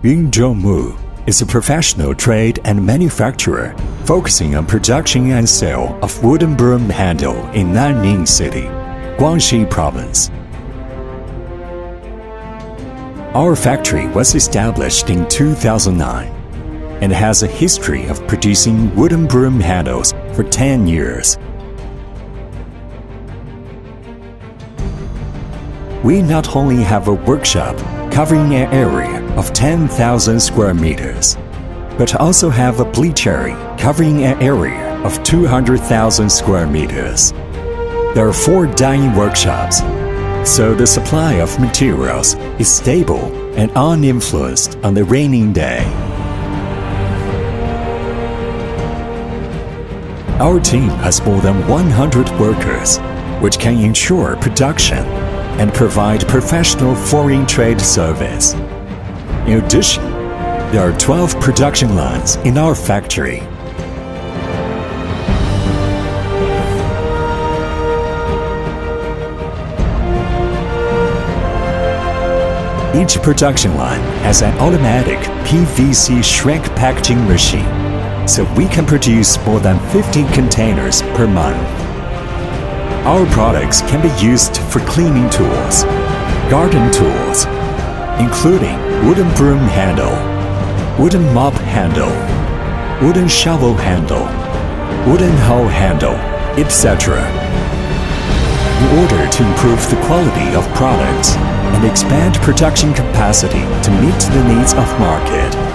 Yun Zhongmu is a professional trade and manufacturer focusing on production and sale of wooden broom handle in Nanning City, Guangxi Province. Our factory was established in 2009 and has a history of producing wooden broom handles for 10 years. We not only have a workshop covering an area of 10,000 square meters, but also have a bleachery covering an area of 200,000 square meters. There are four dyeing workshops, so the supply of materials is stable and uninfluenced on the raining day. Our team has more than 100 workers, which can ensure production and provide professional foreign trade service. In addition, there are 12 production lines in our factory. Each production line has an automatic PVC shrink packaging machine, so we can produce more than 50 containers per month. Our products can be used for cleaning tools, garden tools, including wooden broom handle, wooden mop handle, wooden shovel handle, wooden hoe handle, etc. In order to improve the quality of products and expand production capacity to meet the needs of market.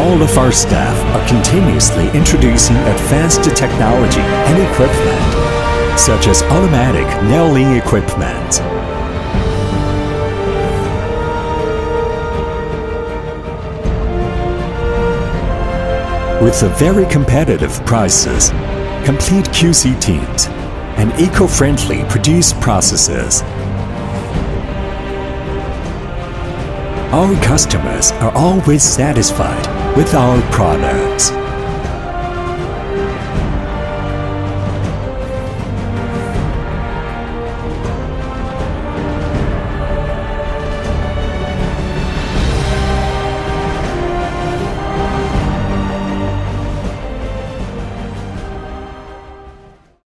All of our staff are continuously introducing advanced technology and equipment, such as automatic nailing equipment. With the very competitive prices, complete QC teams, and eco-friendly produce processes, our customers are always satisfied with our products.